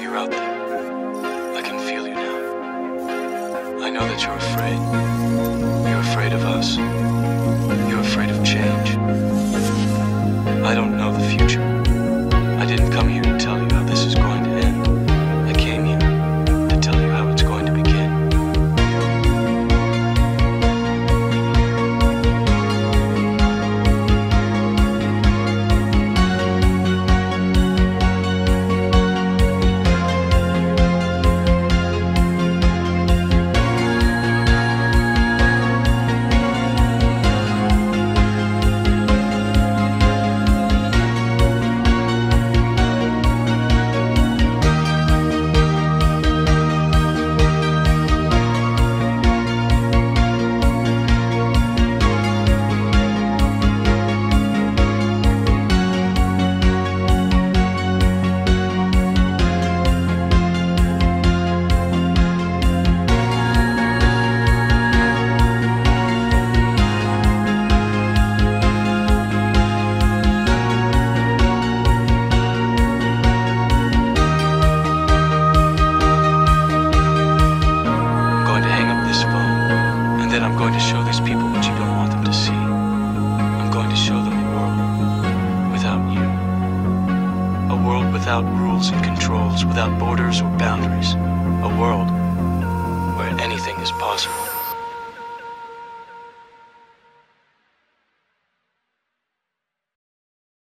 you're out there. I can feel you now. I know that you're afraid. without rules and controls, without borders or boundaries. A world where anything is possible.